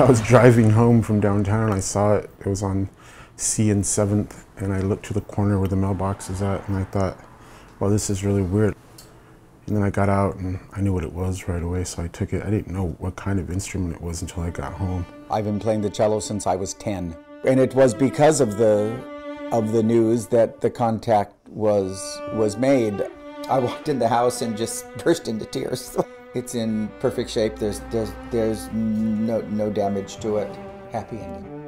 I was driving home from downtown. I saw it. It was on C and 7th, and I looked to the corner where the mailbox is at, and I thought, well, this is really weird. And then I got out, and I knew what it was right away, so I took it. I didn't know what kind of instrument it was until I got home. I've been playing the cello since I was 10. And it was because of the of the news that the contact was was made. I walked in the house and just burst into tears. It's in perfect shape. There's there's there's no no damage to it. Happy ending.